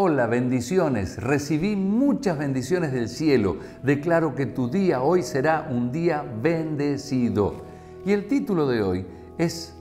Hola, bendiciones. Recibí muchas bendiciones del cielo. Declaro que tu día hoy será un día bendecido. Y el título de hoy es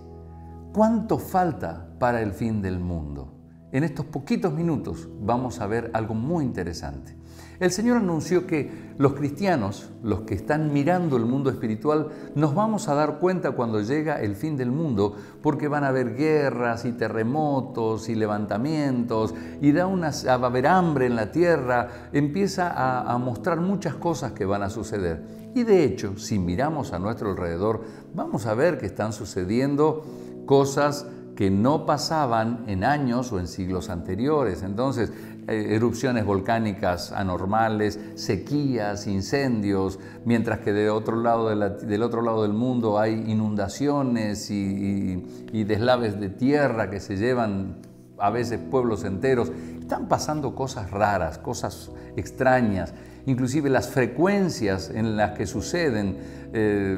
¿Cuánto falta para el fin del mundo? En estos poquitos minutos vamos a ver algo muy interesante. El Señor anunció que los cristianos, los que están mirando el mundo espiritual, nos vamos a dar cuenta cuando llega el fin del mundo, porque van a haber guerras y terremotos y levantamientos, y da una, va a haber hambre en la tierra, empieza a, a mostrar muchas cosas que van a suceder. Y de hecho, si miramos a nuestro alrededor, vamos a ver que están sucediendo cosas que no pasaban en años o en siglos anteriores. Entonces, eh, erupciones volcánicas anormales, sequías, incendios, mientras que otro lado del otro lado del mundo hay inundaciones y deslaves de tierra que se llevan a veces pueblos enteros. Están pasando cosas raras, cosas extrañas, inclusive las frecuencias en las que suceden, eh,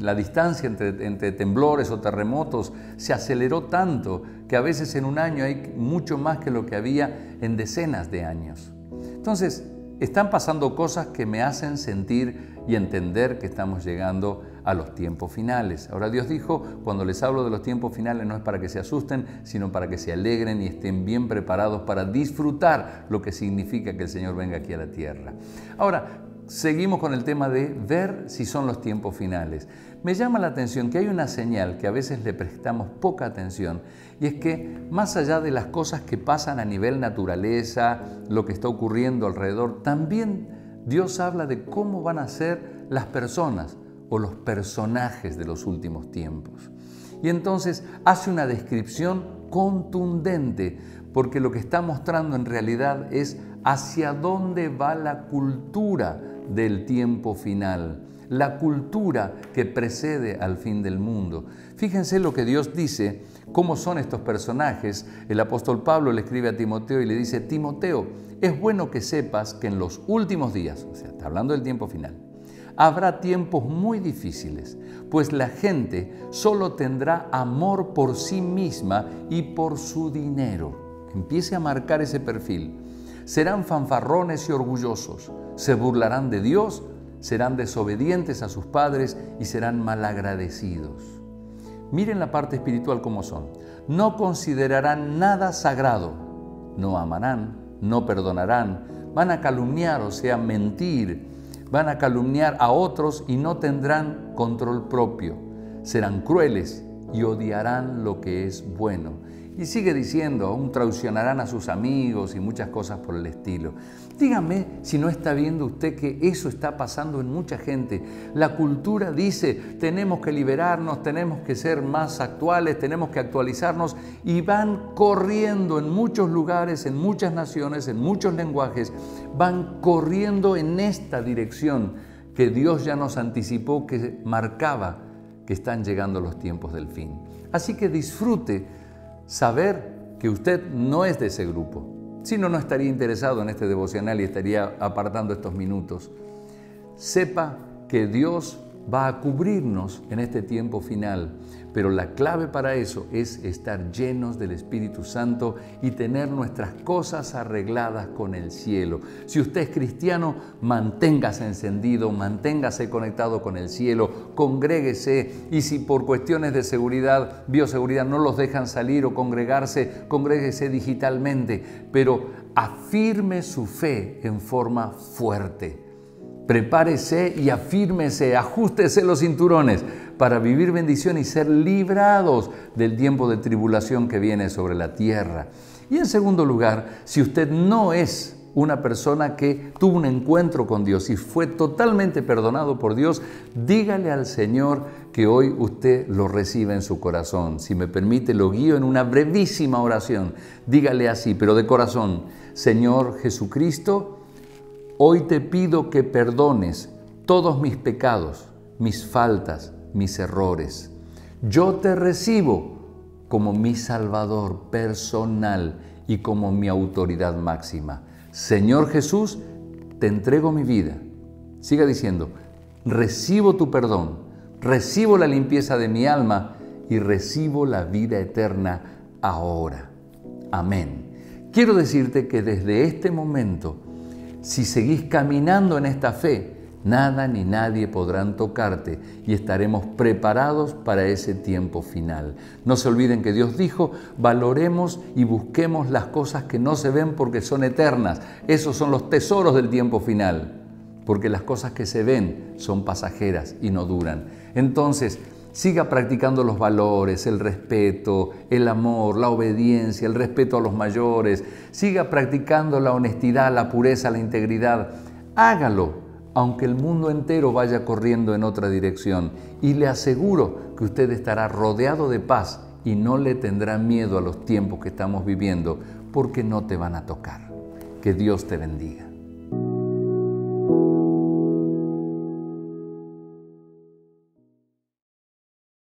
la distancia entre, entre, temblores o terremotos se aceleró tanto que a veces en un año hay mucho más que lo que había en decenas de años. Entonces, están pasando cosas que me hacen sentir y entender que estamos llegando a los tiempos finales. Ahora Dios dijo, cuando les hablo de los tiempos finales no es para que se asusten, sino para que se alegren y estén bien preparados para disfrutar lo que significa que el Señor venga aquí a la tierra. Ahora, seguimos con el tema de ver si son los tiempos finales. Me llama la atención que hay una señal que a veces le prestamos poca atención y es que más allá de las cosas que pasan a nivel naturaleza, lo que está ocurriendo alrededor, también Dios habla de cómo van a ser las personas o los personajes de los últimos tiempos. Y entonces hace una descripción contundente, porque lo que está mostrando en realidad es hacia dónde va la cultura del tiempo final, la cultura que precede al fin del mundo. Fíjense lo que Dios dice, cómo son estos personajes. El apóstol Pablo le escribe a Timoteo y le dice, Timoteo, es bueno que sepas que en los últimos días, o sea, está hablando del tiempo final, habrá tiempos muy difíciles, pues la gente solo tendrá amor por sí misma y por su dinero. Empiece a marcar ese perfil. Serán fanfarrones y orgullosos, se burlarán de Dios, serán desobedientes a sus padres y serán malagradecidos. Miren la parte espiritual como son. No considerarán nada sagrado, no amarán, no perdonarán, van a calumniar, o sea, mentir, van a calumniar a otros y no tendrán control propio, serán crueles y odiarán lo que es bueno y sigue diciendo, aún traicionarán a sus amigos y muchas cosas por el estilo. Dígame si no está viendo usted que eso está pasando en mucha gente. La cultura dice, tenemos que liberarnos, tenemos que ser más actuales, tenemos que actualizarnos y van corriendo en muchos lugares, en muchas naciones, en muchos lenguajes, van corriendo en esta dirección que Dios ya nos anticipó que marcaba que están llegando los tiempos del fin. Así que disfrute saber que usted no es de ese grupo. Si no, no estaría interesado en este devocional y estaría apartando estos minutos. Sepa que Dios va a cubrirnos en este tiempo final. Pero la clave para eso es estar llenos del Espíritu Santo y tener nuestras cosas arregladas con el cielo. Si usted es cristiano, manténgase encendido, manténgase conectado con el cielo, congréguese y si por cuestiones de seguridad, bioseguridad, no los dejan salir o congregarse, congréguese digitalmente, pero afirme su fe en forma fuerte Prepárese y afírmese, ajustese los cinturones para vivir bendición y ser librados del tiempo de tribulación que viene sobre la tierra. Y en segundo lugar, si usted no es una persona que tuvo un encuentro con Dios y fue totalmente perdonado por Dios, dígale al Señor que hoy usted lo recibe en su corazón. Si me permite, lo guío en una brevísima oración. Dígale así, pero de corazón, Señor Jesucristo, Hoy te pido que perdones todos mis pecados, mis faltas, mis errores. Yo te recibo como mi Salvador personal y como mi autoridad máxima. Señor Jesús, te entrego mi vida. Siga diciendo, recibo tu perdón, recibo la limpieza de mi alma y recibo la vida eterna ahora. Amén. quiero decirte que desde este momento, si seguís caminando en esta fe, nada ni nadie podrán tocarte y estaremos preparados para ese tiempo final. No se olviden que Dios dijo, valoremos y busquemos las cosas que no se ven porque son eternas. Esos son los tesoros del tiempo final, porque las cosas que se ven son pasajeras y no duran. Entonces, siga practicando los valores, el respeto, el amor, la obediencia, el respeto a los mayores, siga practicando la honestidad, la pureza, la integridad. Hágalo aunque el mundo entero vaya corriendo en otra dirección. Y le aseguro que usted estará rodeado de paz y no le tendrá miedo a los tiempos que estamos viviendo, porque no te van a tocar. Que Dios te bendiga.